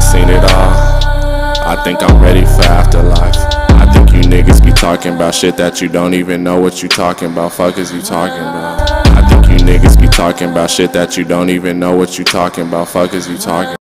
I seen it all. I think I'm ready for afterlife. I think you niggas be talking about shit that you don't even know what you talking about. Fuck is you talking about? I think you niggas be talking about shit that you don't even know what you talking about. Fuck is you talking